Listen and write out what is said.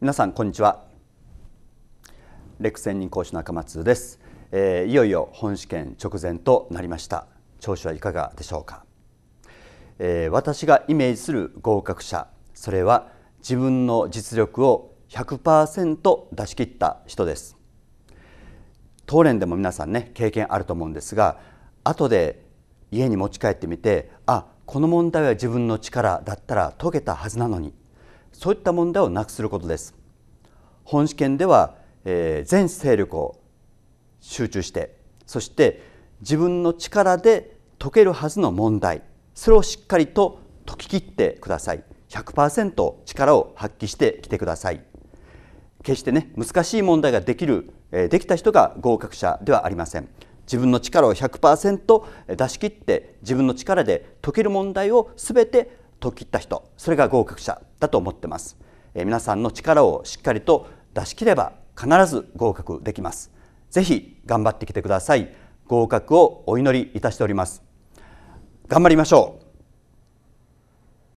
皆さんこんにちは。レク専任講師の赤松です、えー、いよいよ本試験直前となりました。調子はいかがでしょうか、えー、私がイメージする合格者それは自分の実力を100%出し切った人です。当連でも皆さんね経験あると思うんですが後で家に持ち帰ってみてあこの問題は自分の力だったら解けたはずなのにそういった問題をなくすることです。本試験では、えー、全勢力を集中してそして自分の力で解けるはずの問題それをしっかりと解き切ってください。100%力を発揮してきてください。決してね難しい問題ができるえできた人が合格者ではありません。自分の力を100%出し切って自分の力で解ける問題を全て解き切った人それが合格者だと思ってます、え皆さんの力をしっかりと出し切れば必ず合格できます。ぜひ頑張ってきてください。合格をお祈りいたしております。頑張りましょう。